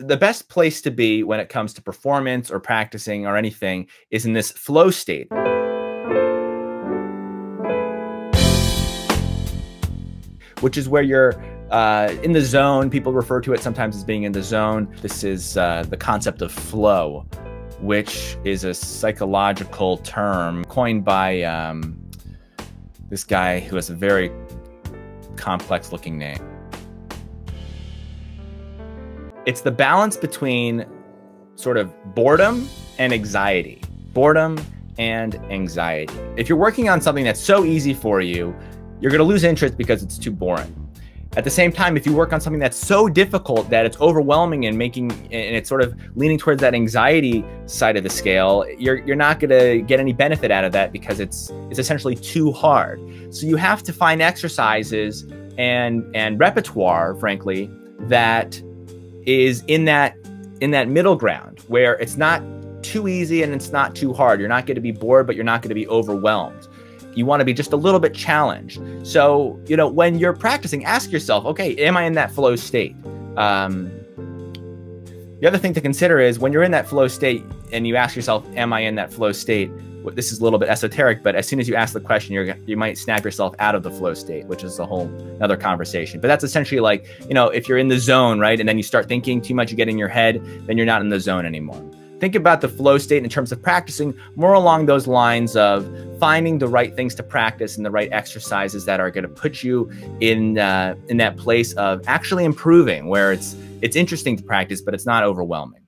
the best place to be when it comes to performance or practicing or anything is in this flow state. Which is where you're uh, in the zone. People refer to it sometimes as being in the zone. This is uh, the concept of flow, which is a psychological term coined by um, this guy who has a very complex looking name. It's the balance between sort of boredom and anxiety. Boredom and anxiety. If you're working on something that's so easy for you, you're going to lose interest because it's too boring. At the same time, if you work on something that's so difficult that it's overwhelming and making and it's sort of leaning towards that anxiety side of the scale, you're you're not going to get any benefit out of that because it's it's essentially too hard. So you have to find exercises and and repertoire, frankly, that is in that in that middle ground where it's not too easy and it's not too hard. You're not going to be bored, but you're not going to be overwhelmed. You want to be just a little bit challenged. So, you know, when you're practicing, ask yourself, okay, am I in that flow state? Um, the other thing to consider is when you're in that flow state and you ask yourself, am I in that flow state? This is a little bit esoteric, but as soon as you ask the question, you're, you might snap yourself out of the flow state, which is a whole another conversation. But that's essentially like, you know, if you're in the zone, right? And then you start thinking too much, you get in your head, then you're not in the zone anymore think about the flow state in terms of practicing more along those lines of finding the right things to practice and the right exercises that are going to put you in uh, in that place of actually improving where it's it's interesting to practice but it's not overwhelming